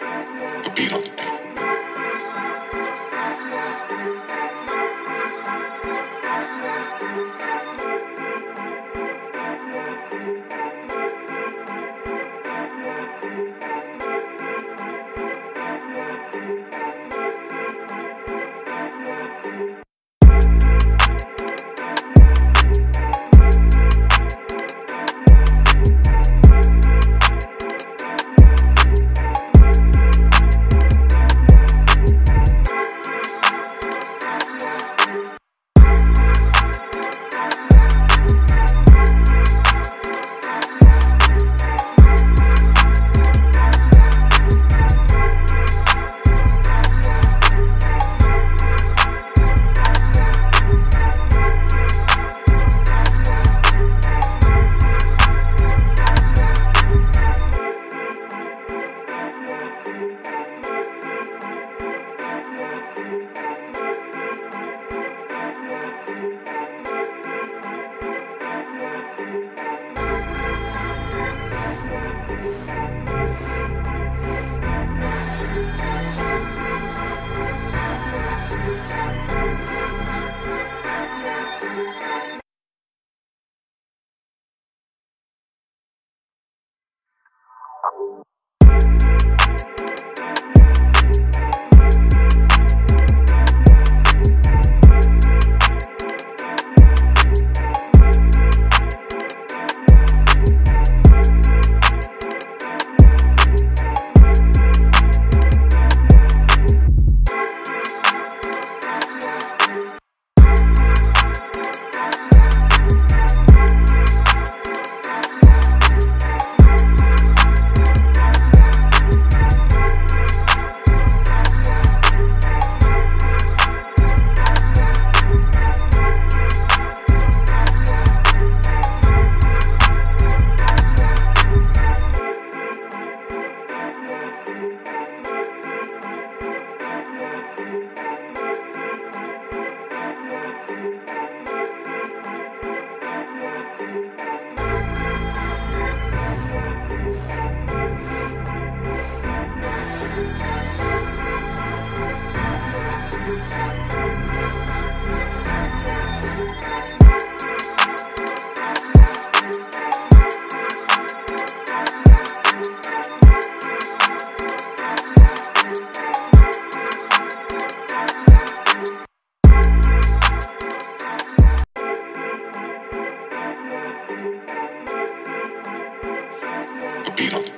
The beat on the beat. The beat on